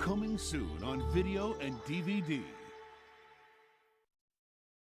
Coming soon on video and DVD.